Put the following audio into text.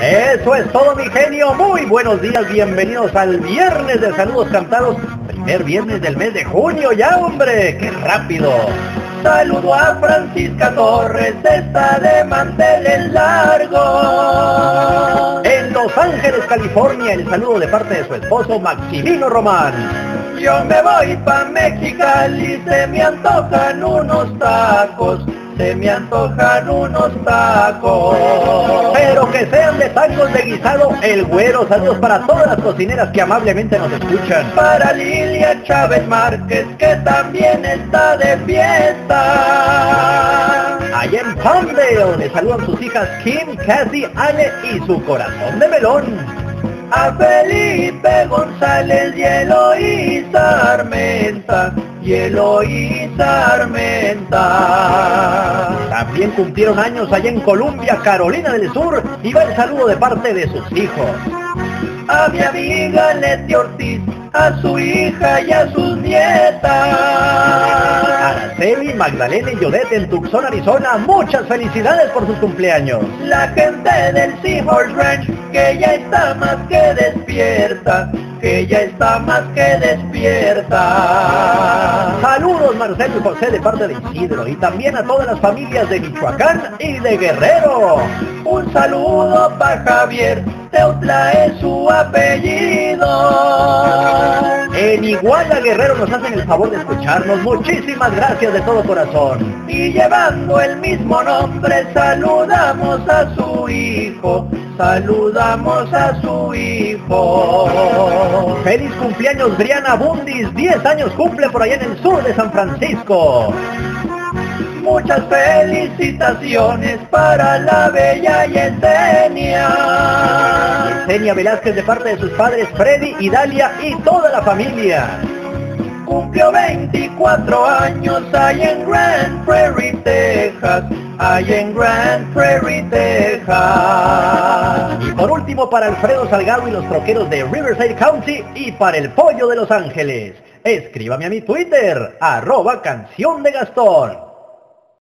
Eso es todo mi genio, muy buenos días, bienvenidos al viernes de saludos cantados, primer viernes del mes de junio ya hombre, qué rápido. Saludo a Francisca Torres, está de manteles largos. En Los Ángeles, California, el saludo de parte de su esposo Maximino Román. Yo me voy pa' Mexicali, se me antojan unos tacos, se me antojan unos tacos. Pero que sean de tacos de guisado, el güero. Saludos para todas las cocineras que amablemente nos escuchan. Para Lilia Chávez Márquez, que también está de fiesta. Allá en Palmdale, le saludan sus hijas Kim, Cassie, Ale y su corazón de melón a Felipe González y Eloísa Armenta, y Eloísa Armenta. También cumplieron años allá en Columbia, Carolina del Sur, y va el saludo de parte de sus hijos. A mi amiga Leti Ortiz, a su hija y a sus nietas. Araceli, Magdalena y Yodet en Tucson, Arizona, muchas felicidades por sus cumpleaños. La gente del Seahorse Ranch, que ya está más que despierta, que ya está más que despierta. Saludos Marcelo José de parte de Isidro y también a todas las familias de Michoacán y de Guerrero. Un saludo para Javier, Teutla es su apellido. En Iguala Guerrero nos hacen el favor de escucharnos. Muchísimas gracias de todo corazón. Y llevando el mismo nombre saludamos a su hijo. Saludamos a su hijo. Feliz cumpleaños Briana Bundis. 10 años cumple por allá en el sur de San Francisco. Muchas felicitaciones para la bella Yesenia. Yesenia Velázquez de parte de sus padres Freddy y Dalia y toda la familia. Cumplió 24 años ahí en Grand Prairie, Texas. Ahí en Grand Prairie, Texas. Y por último para Alfredo Salgado y los troqueros de Riverside County y para el Pollo de Los Ángeles. Escríbame a mi Twitter, arroba canción de Gastón.